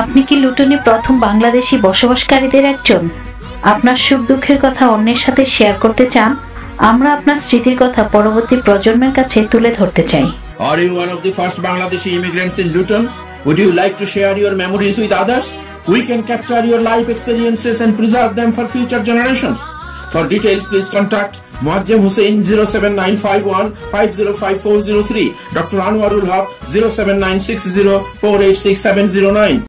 আপনি কি লুটনে প্রথম বাংলাদেশি বসবাসকারীদের একজন আপনার সুখ দুঃখের কথা অন্যের সাথে শেয়ার করতে চান আমরা আপনার স্মৃতির কথা পরবর্তী প্রজন্মের কাছে তুলে ধরতে চাই Are you one of the first Bangladeshi immigrants in Luton? Would you like to share your memories with others? We can capture your life experiences and preserve them for future generations. For details, please contact Muajjem Hussain 07951 505403, Dr. Anwarul Haq 07960 486709.